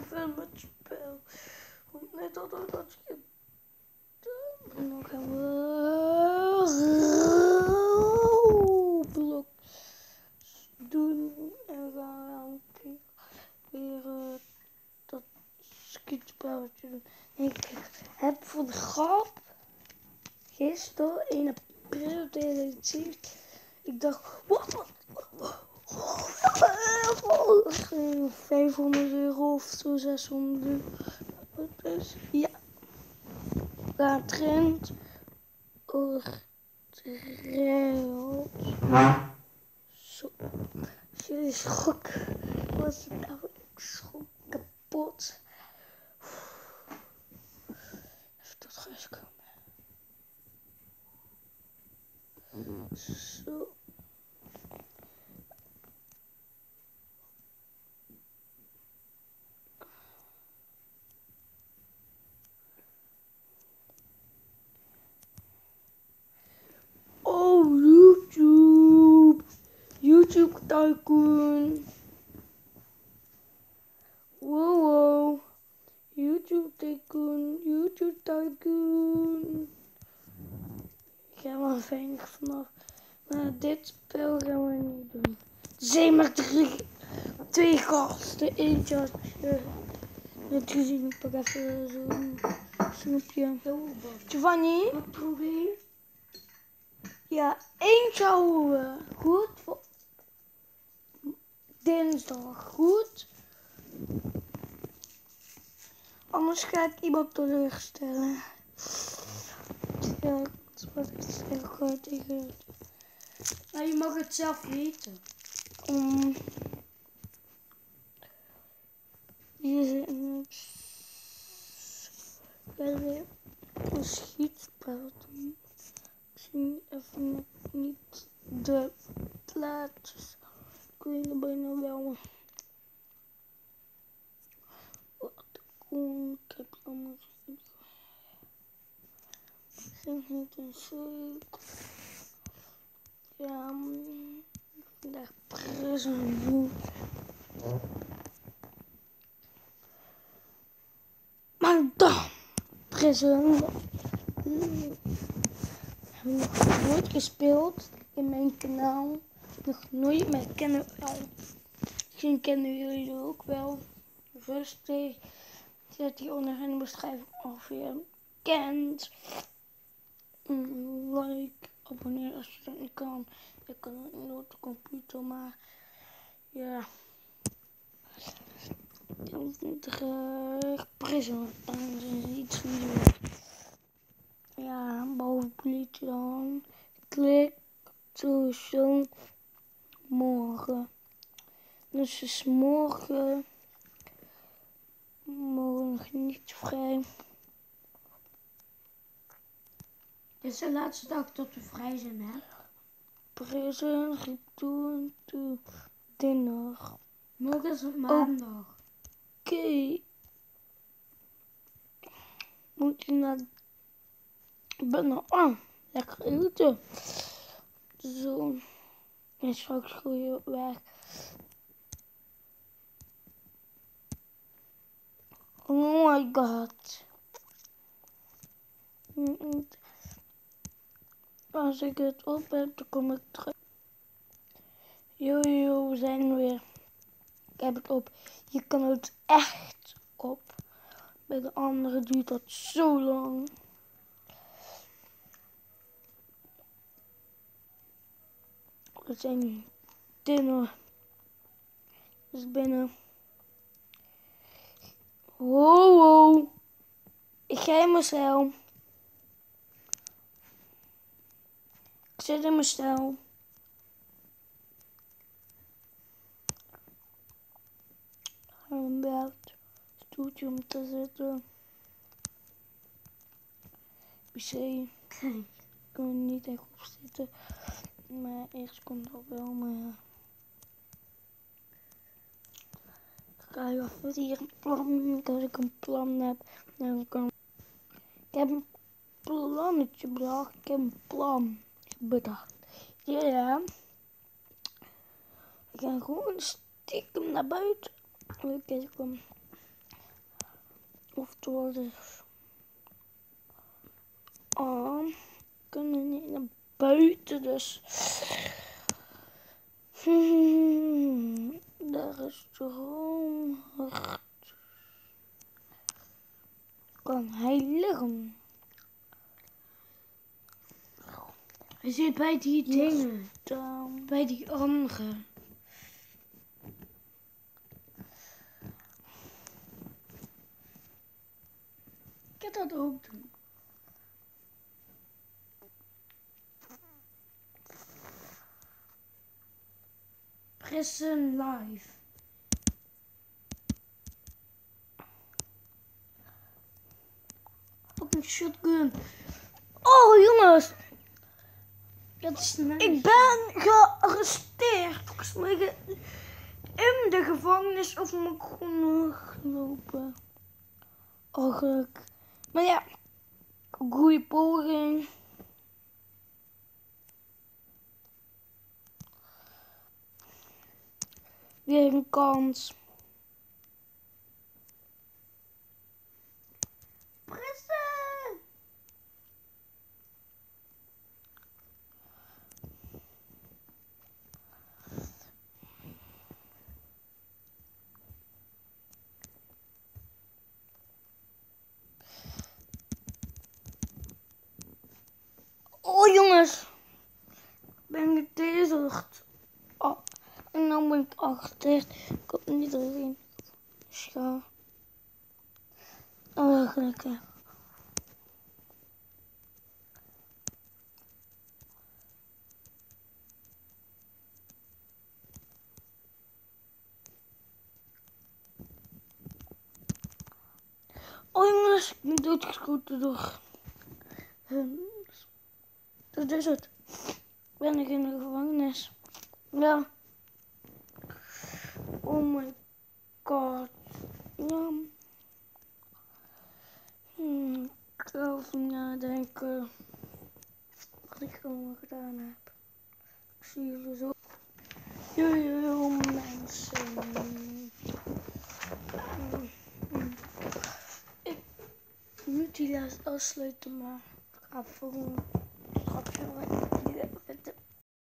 verder met het spel. Want net hadden we dat. En dan gaan we blok doen. En gaan we weer dat skietspelletje doen. Ik heb voor de grap gisteren 1 april 2010. Ik dacht, wat, 500 euro of zo, 600 euro. Dus ja, daar trend oortrails. Zo, als jullie schrokken, was het nou, ik schrok kapot. Even tot rust komen. Zo. Oh, YouTube. YouTube Tycoon. Wow, wow. YouTube Tycoon. YouTube Tycoon. Ik ga wel weinig vanaf. Maar dit spel gaan we niet doen. Er zijn maar drie, twee gasten. Eentje had je net gezien. Ik pak even zo'n snoepje. Giovanni? Wat probleem? Ja, eentje houden goed voor dinsdag. Goed. Anders ga ik iemand teleurstellen. Ja, wat ik zeg gewoon tegen Nou, je mag het zelf weten. om hier zit een weer een doen. Ik zie even niet de plaatjes. Het bijna wel. Wat cool. Ik heb allemaal vind niet een cirkel. Ja, mm, echt prison moe. Maar dan, prison. mm, Heb ik nog nooit gespeeld in mijn kanaal. Nog nooit, maar ik ken. Misschien kennen jullie ook wel. Rustig. Zet hieronder in de beschrijving of je kent. Mm, Like, abonneer als je dat niet kan. Je kan het niet op de computer, maar ja. Dan ik prison aan iets video. Ja, boven politie dan. Klik show morgen. Dus is morgen. Morgen nog niet vrij. Dit is de laatste dag tot we vrij zijn, hè? Prison return to dinner. Morgen is het maandag. Oké. Moet je naar binnen. Ah, lekker eten. Zo. En straks je weg. Oh my god. Als ik het op heb, dan kom ik terug. Yo, we zijn weer. Ik heb het op. Je kan het echt op. Bij de andere duurt dat zo lang. We zijn nu dinner. Dus binnen. Wow, wow. Ik ga in mijn cel. Ik zit in mijn cel. Een belt. Stoeltje om te zitten. PC. Ik kan er niet echt op zitten. Maar eerst komt dat wel, maar. Ik ga even hier een plan. Als ik een plan heb, dan kan ik heb een plannetje bedacht. Ik heb een plan bedacht. Ja. Ik ga gewoon stiekem naar buiten. Oké, kom. Of door de... Oh, we kunnen niet naar buiten, dus... Hmm, daar is de. Kan hij liggen? Hij zit bij die dingen. Dan... Bij die andere. Ik heb dat ook doen. Pressen live. Ook een shotgun. Oh, jongens! Dat is nice. Ik ben gearresteerd. Volgens mij in de gevangenis of ik gewoon weglopen. Eigenlijk. Maar ja, goede poging. Weer een kans. Pressen! Oh jongens, ik ben getaserd. Oh, ik achter. Ik heb niet erin. Scha. Oh, gelukkig. Oh jongens, ik ben doodgeschoten door hem. Dat is het. Ben ik in de gevangenis? Ja. Oh my god. Ja. Hmm, ik ga over nadenken. Wat ik allemaal gedaan heb. Ik zie jullie zo. Yo, mensen. Hmm, hmm. Ik moet die les afsluiten, maar ik ga volgende grapje.